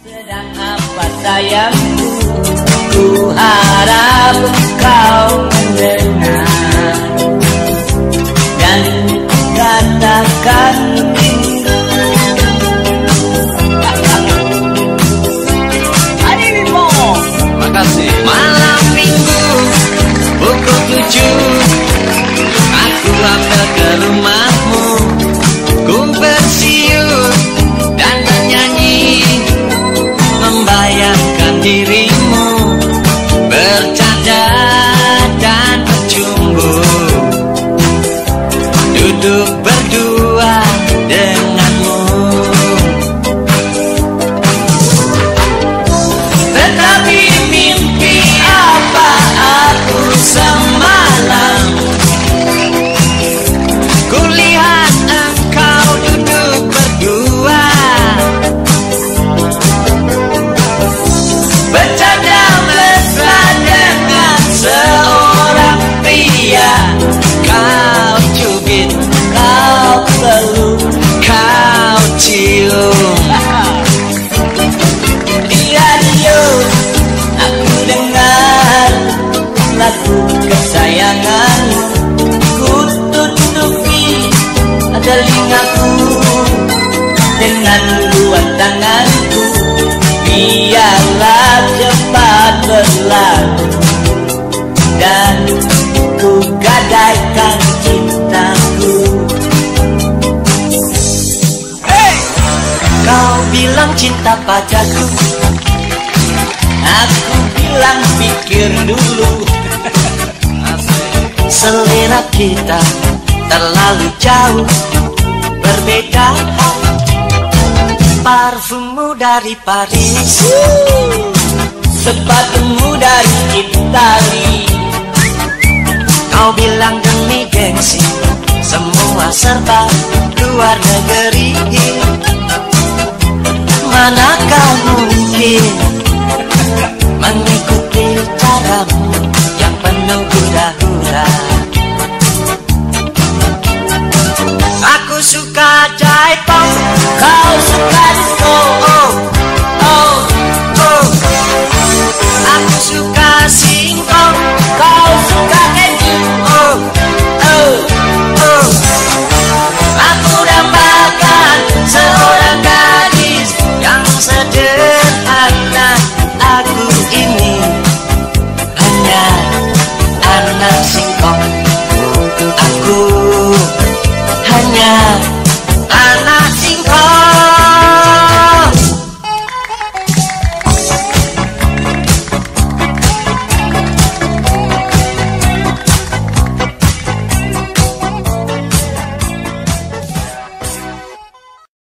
Sedang apa sayangku Ku harap lagu kesayangan ku tutupi. Telingaku dengan dua tanganku. Biarlah cepat berlalu dan ku gadaikan cintaku. Kau bilang cinta padaku. Aku bilang pikir dulu Selera kita terlalu jauh. Berbeda Parfummu dari Paris. Sepatumu dari Itali Kau bilang demi gengsi Semua serba luar negeri